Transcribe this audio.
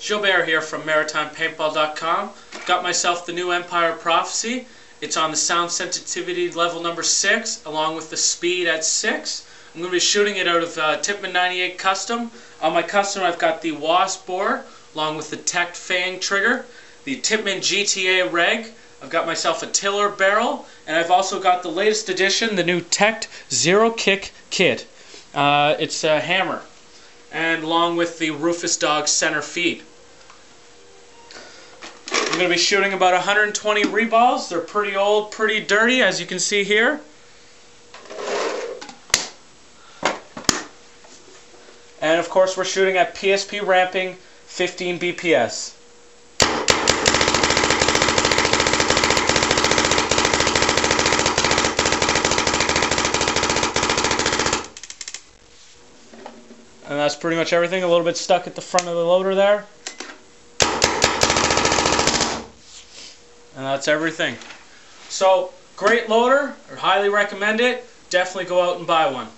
Gilbert here from MaritimePaintball.com. Got myself the new Empire Prophecy. It's on the sound sensitivity level number 6, along with the speed at 6. I'm going to be shooting it out of uh, Tippmann 98 Custom. On my custom, I've got the Wasp bore, along with the Tech Fang trigger, the Tippmann GTA Reg. I've got myself a tiller barrel, and I've also got the latest edition, the new Tech Zero Kick Kit. Uh, it's a hammer, and along with the Rufus Dog center feed. Going to be shooting about 120 reballs. They're pretty old, pretty dirty, as you can see here. And of course, we're shooting at PSP ramping 15 BPS. And that's pretty much everything. A little bit stuck at the front of the loader there. And that's everything. So, great loader. I highly recommend it. Definitely go out and buy one.